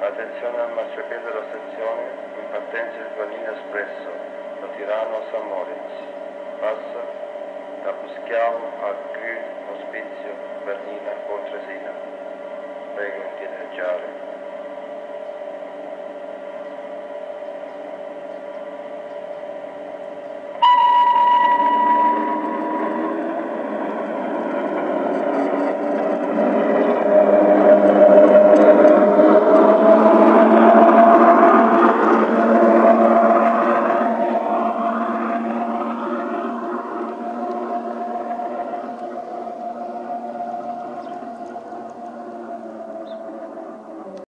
Attenzione al marciapiede della stazione, in partenza il Vanino Espresso, da Tirano a San Moritz. Passa da Buschiavo a Grün, Ospizio, Bernina, Pontresina. Prego indietreggiare.